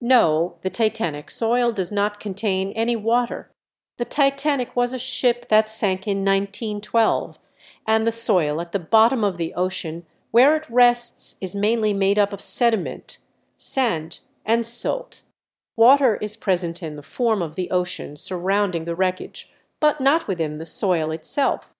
No, the Titanic soil does not contain any water. The Titanic was a ship that sank in 1912, and the soil at the bottom of the ocean where it rests is mainly made up of sediment, sand, and silt. Water is present in the form of the ocean surrounding the wreckage, but not within the soil itself.